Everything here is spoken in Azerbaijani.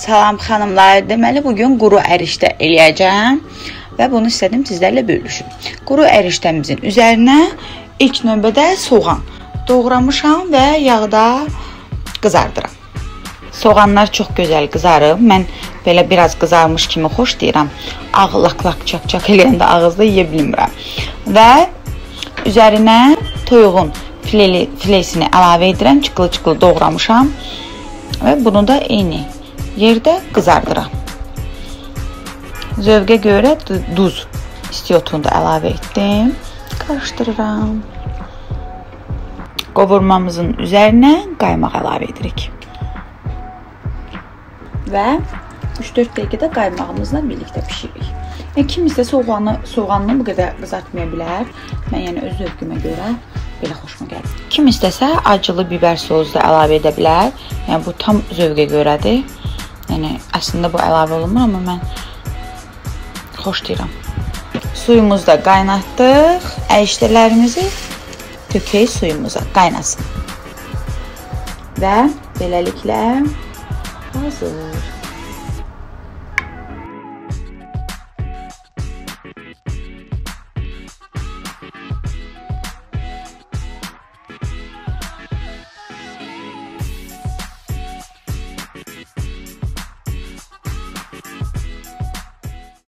Salam xanımlar. Deməli bu gün quru ərişdə eləyəcəm və bunu istədim sizlərlə bölüşüm. Quru ərişdəmizin üzərinə ilk növbədə soğan doğramışam və yağda qızardıram. Soğanlar çox gözəl qızarıb. Mən belə biraz qızarmış kimi xoşlayıram. Ağ lak-lak çak-çak eləyəndə ağızda yeyə bilmirəm. Və üzərinə toyuğun fileli, filesini əlavə edirəm. Çıqılı-çıqılı doğramışam və bunu da eyni yerdə qızardıram. Zövqə görə duz istiotunu da əlavə etdim. Qarışdırıram. Qovurmamızın üzərinə qaymaq əlavə edirik. Və 3-4 dəqiqədə qaymağımızla birlikdə bişiririk. Yəni kim isə soğanı, soğanını bu qədər qızartmaya bilər. Mən yəni öz zövqümə görə belə xoşuma gəlir. Kim istəsə acılı biber sosu da əlavə edə bilər. Yəni bu tam zövqə görədir. Yəni əslində bu əlavə olunmur, amma mən xoşlayıram. Suyumuzu da qaynatdıq. Əyişdələrimizi tökək suyumuza, qaynasın. Və beləliklə hazır.